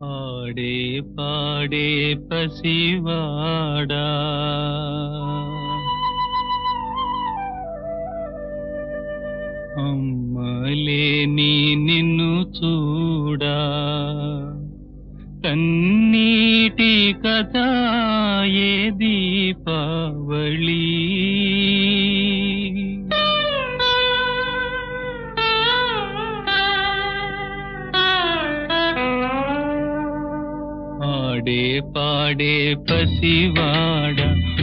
పాడే పాడే పసివాడా అమ్మలేని నిన్ను చూడా పాడే పాడే పసివాడ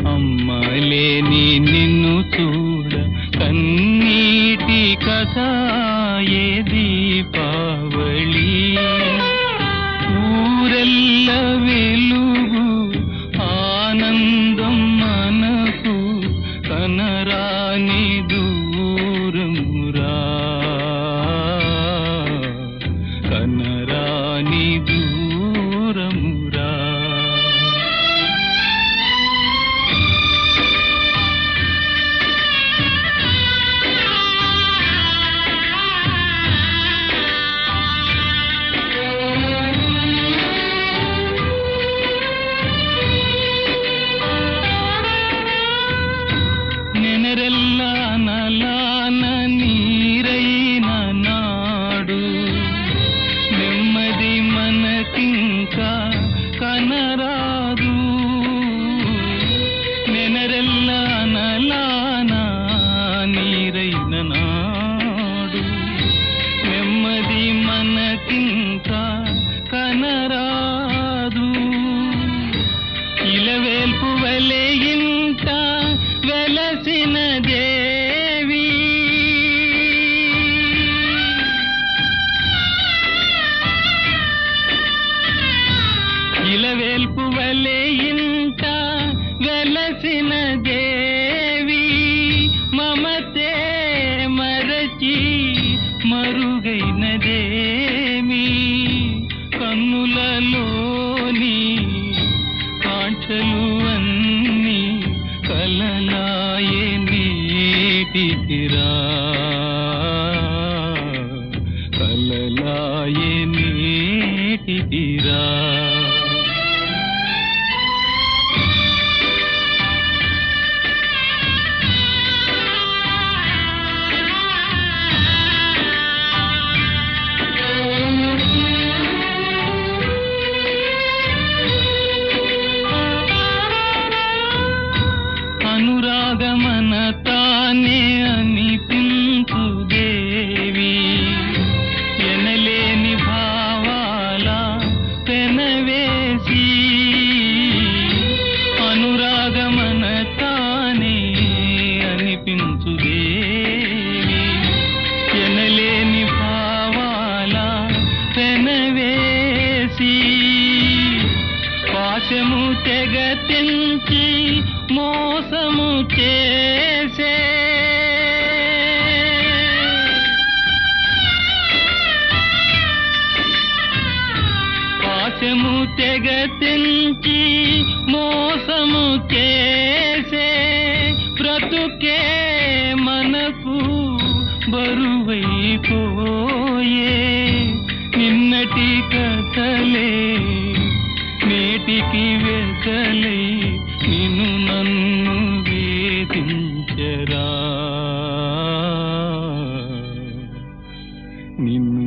అమ్మలేని నిన్ను చూడ. కన్నీటి కథ ఏ దీపావళి. ఊరెల్ల వెలుగు ఆనందం మనకు కనరాని దూరమురా. ఇలవేల్పు వలె ఇంట వెలసిన దేవి. ఇలవేల్పు వలె ఇంకా వెలసిన దేవి அலலாயே நீட்டித்திரா. అనిపించు ఎనలేని భావాల పెనవేసి పాశము తెగ తెంచి మోసము చేసే. పాశము తెగ తెంచి మోసము చేసే. బ్రతుకే బరువైపోయే నిన్నటి కథలే నేటికి వెతలై నిన్ను నన్ను వేధించరా. నిన్ను